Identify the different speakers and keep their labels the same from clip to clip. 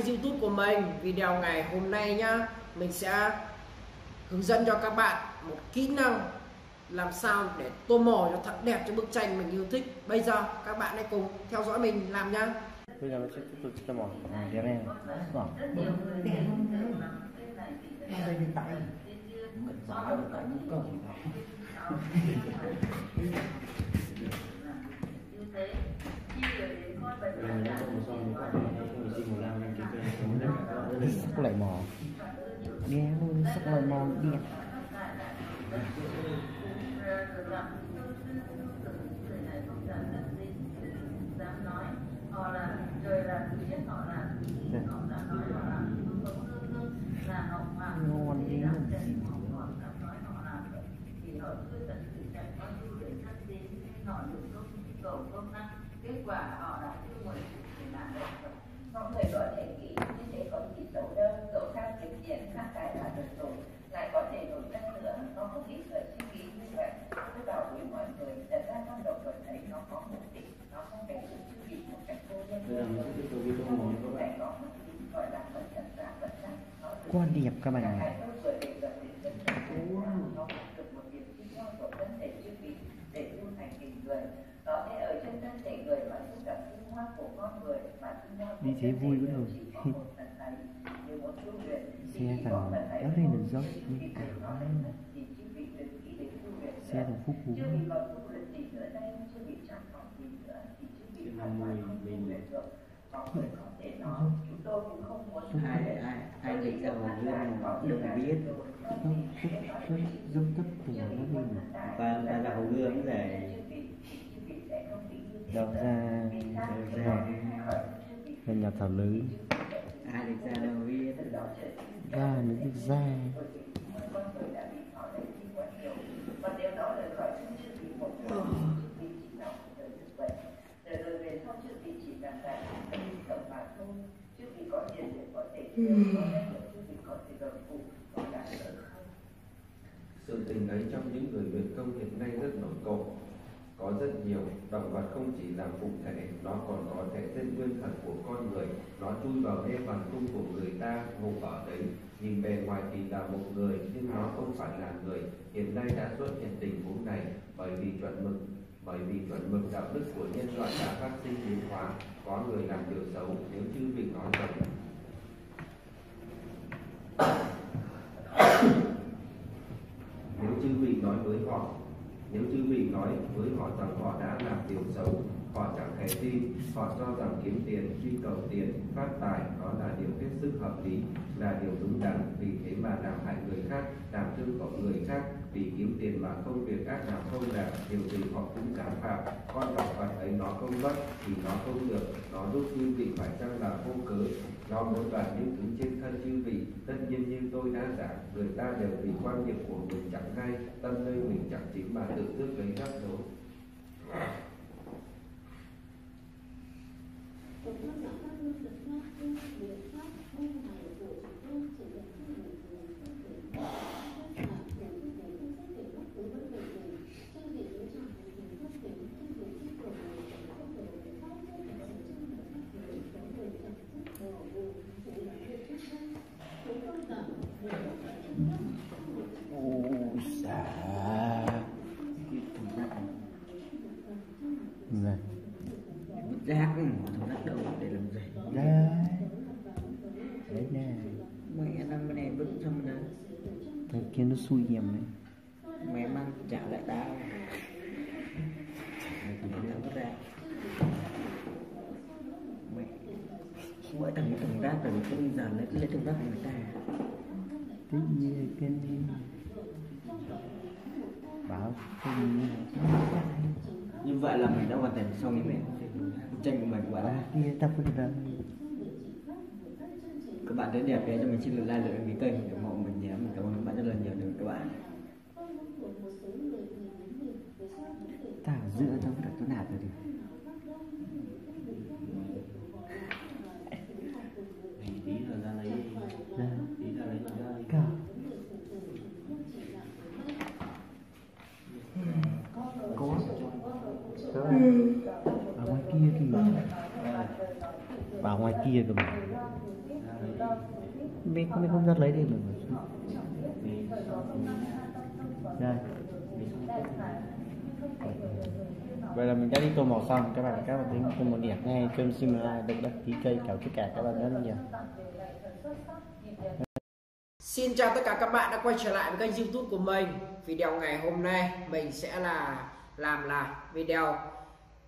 Speaker 1: YouTube của mình video ngày hôm nay nhá mình sẽ hướng dẫn cho các bạn một kỹ năng làm sao để tô màu cho thật đẹp cho bức tranh mình yêu thích bây giờ các bạn hãy cùng theo dõi mình làm nhá
Speaker 2: bây giờ mình sẽ tiếp tục cho mỏ à, đéo này mỏ
Speaker 3: đây hiện tại cận giá hiện tại nhu cầu
Speaker 2: sắc lại mò, bé luôn sắc lại mò đẹp ngon đi
Speaker 4: kết quả họ đã chưa mời để làm được không thể có thể nghĩ có chỉ dấu đơn dấu khác thực hiện khác cái là được rồi lại có thể đổi đất nữa. Nó không ít lời suy nghĩ như vậy tôi bảo với mọi người thật ra trong động vật ấy nó có mục đích nó không phải sự suy nghĩ một cách vô nhân. Một gì gọi là vật thật giả vật thật
Speaker 2: quá đẹp các bạn ạ.
Speaker 4: Cái tôi vừa đề cập đến chân thật nó được một điểm chi nhau của thân thể chư vị để tu thành hình người. Đó thế ở trên thân thể người mà xúc cảm tinh hoa của con người mà tinh hoa của
Speaker 2: Đi thế vui quá rồi. Xe thằng kéo lên là dốc
Speaker 4: tu luyện
Speaker 2: xe thằng phúc
Speaker 4: không được cũng không muốn
Speaker 3: ai ai ai ra hồ gươm mà đừng biết.
Speaker 2: Rất dâm thấp từ nó đi
Speaker 3: ta ta là hồ gươm để
Speaker 2: đầu ra ngọt lên nhà thảo lứ
Speaker 3: định ra
Speaker 4: cả lợi không.
Speaker 5: Sự tình ấy trong những người luyện công hiện nay rất nổi cộng. Có rất nhiều, Vâng, động vật không chỉ là phụ thể, nó còn có thể tên nguyên thần của con người. Nó chui vào đêm bằng cung của người ta, ngủ ở đấy. Nhìn bề ngoài thì là một người, nhưng nó không phải là người. Hiện nay đã xuất hiện tình huống này bởi vì chuẩn mực bởi vì chuẩn mực đạo đức của nhân loại đã phát sinh biến hóa có người làm điều xấu nếu chưa bị nói rằng nếu chư vị nói với họ nếu chư vị nói với họ rằng họ đã làm điều xấu, họ chẳng hề tin, họ cho rằng kiếm tiền, truy cầu tiền, phát tài, đó là điều hết sức hợp lý, là điều đúng đắn. Vì thế mà làm hại người khác, làm thương tổn người khác vì kiếm tiền mà không việc ác nào không làm, điều gì họ cũng dám phạm. Con đọc phật ấy nó không mất thì nó không được. Nó giúp chư vị phải chăng là vô cớ? Nó muốn đoạt những thứ trên thân chư vị tất nhiên như tôi đã giảng người ta đều vì quan niệm của mình chẳng hay, tâm nơi mình chẳng chính mà tự thức lấy rắc rối
Speaker 2: you xà này
Speaker 3: rác thằng rác đâu để làm gì
Speaker 2: đấy đấy nè
Speaker 3: mẹ năm bên này vẫn trong đó
Speaker 2: thằng kia nó xui em ấy
Speaker 3: mẹ mang trả lại tao mẹ mỗi thằng thằng rác rồi không giờ lấy lấy thằng rác của người ta.
Speaker 2: Cái gì cái gì bảo gì
Speaker 3: như vậy là mình đã hoàn thành xong cái mẹ tranh của mình các bạn.
Speaker 2: À kia ta phân ra
Speaker 3: các bạn thấy đẹp thế cho mình xin like lại cái kênh để là nhiều được các bạn.
Speaker 2: Ta ở giữa trong đặt chỗ nào rồi đi
Speaker 3: ra lấy
Speaker 2: ra
Speaker 3: ra lấy ra
Speaker 2: có. Ở ngoài kia kìa vào ngoài kia kìa mà.
Speaker 3: Mình mình không dắt lấy đi mà mình đây. Vậy là mình đã đi tô màu xong. Các bạn các bạn thấy tô màu đẹp ngay kênh Simula được đăng ký kênh chào tất cả các bạn rất là nhiều.
Speaker 1: Xin chào tất cả các bạn đã quay trở lại với kênh youtube của mình. Video ngày hôm nay mình sẽ là làm là video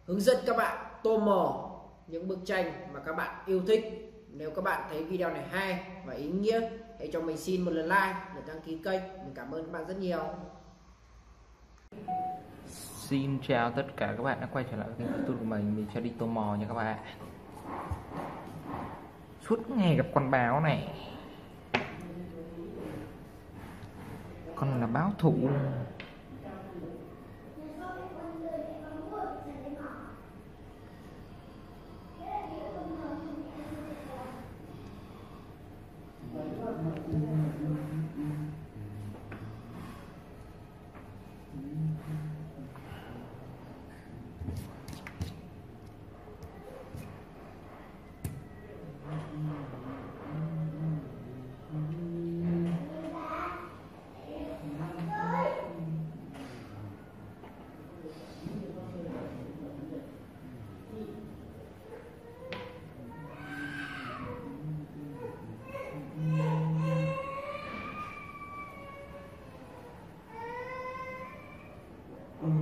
Speaker 1: hướng dẫn các bạn tô màu những bức tranh mà các bạn yêu thích. Nếu các bạn thấy video này hay và ý nghĩa Hãy cho mình xin một lần like để đăng ký kênh. Mình cảm ơn các bạn rất nhiều.
Speaker 6: Xin chào tất cả các bạn đã quay trở lại với kênh youtube của mình. Mình sẽ đi tô mò nha các bạn. Suốt ngày gặp con báo này. Con là báo thủ.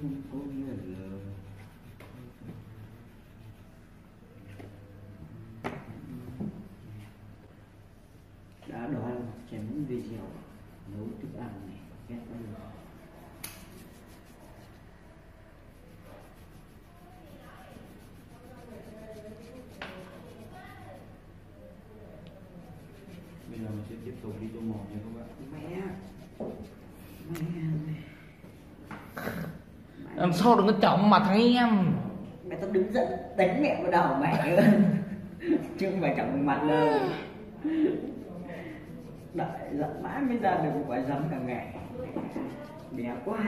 Speaker 3: không có nghĩa là đã đói chém video nấu thức ăn này ghét lắm rồi bây giờ mình sẽ tiếp tục đi tô màu nha các bạn mẹ mẹ
Speaker 6: làm sao đừng có trọng mà thằng em?
Speaker 3: Mẹ tao đứng dậy đánh mẹ vào đầu mẹ. Chứ không phải trọng mặt đâu đợi giận mãi mới ra được một quả giấm cả ngày. Đẹp quá.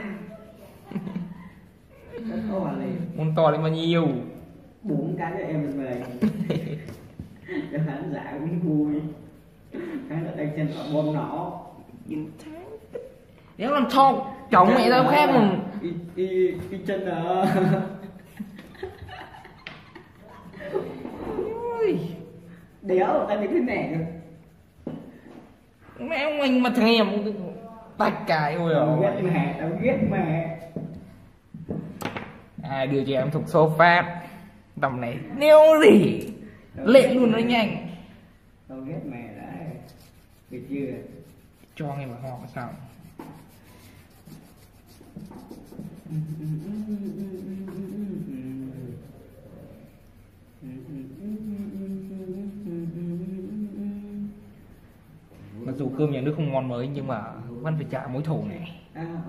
Speaker 3: Rất to lên
Speaker 6: Muốn to đến bao nhiêu?
Speaker 3: Bốn cái cho em về. Cho khán giả cũng vui. Là tay chân họ bom nó
Speaker 6: Nếu làm sao trọng mẹ tao khác mà
Speaker 3: y y y chân à.
Speaker 6: Ôi,
Speaker 3: đéo tay bị thế này cơ
Speaker 6: Mẹ ông mình mà thằng em Tách cái ôi
Speaker 3: tao ghét
Speaker 6: ôi
Speaker 3: mẹ tao ghét mẹ.
Speaker 6: Ai đưa cho em thuộc số phát Tầm này nêu gì? Lệ luôn nó nhanh.
Speaker 3: Tao ghét mẹ đấy được chưa?
Speaker 6: Cho nghe mà họ sao Mặc dù cơm nhà nước không ngon mới, nhưng mà vẫn phải trả mối thù này.
Speaker 3: À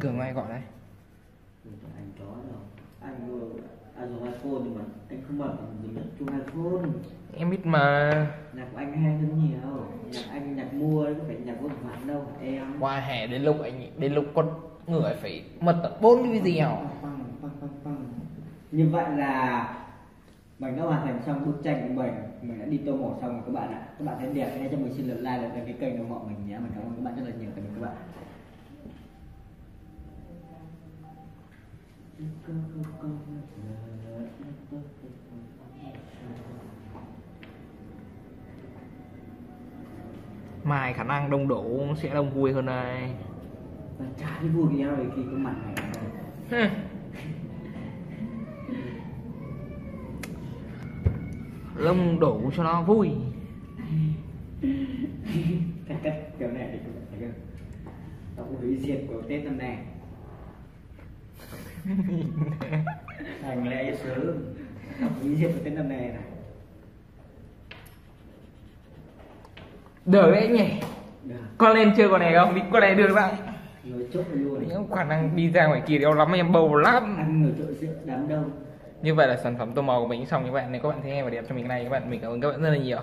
Speaker 6: Cường ai gọi đấy.
Speaker 3: Anh chó đâu anh vừa dùng iPhone nhưng mà anh không mở mình nhận chung iPhone
Speaker 6: em biết mà.
Speaker 3: Nhạc của anh hay hơn nhiều. Nhạc anh nhạc mua không phải nhạc vững vàng đâu em.
Speaker 6: Qua hè đến lúc anh đến lúc con người phải mất tận bốn cái video.
Speaker 3: Như vậy là mình đã hoàn thành xong bức tranh của mình mình đã đi tô màu xong rồi các bạn ạ. Các bạn thấy đẹp hay cho mình xin lượt like lại cái kênh ủng hộ mình nhé. Mình cảm ơn các bạn rất là nhiều. Tạm biệt các bạn
Speaker 6: mai khả năng đông đủ sẽ đông vui hơn đây.
Speaker 3: Chả thấy vui nhau rồi khi có mặt này
Speaker 6: Hừ. đông đủ cho nó vui.
Speaker 3: Cắt cắt kiểu này các bạn thấy không tổng hủy diệt của tết năm nay thành lễ sớm diệt của tết năm nay này.
Speaker 6: Được đấy nhỉ?
Speaker 3: Được.
Speaker 6: Con lên chơi con này không? Đi con này được bạn. Những khả năng đi ra ngoài kia đéo lắm em bầu lắm.
Speaker 3: Ăn đám đông.
Speaker 6: Như vậy là sản phẩm tô màu của mình xong các bạn. Nếu các bạn thấy hay và đẹp cho mình cái này các bạn mình cảm ơn các bạn rất là nhiều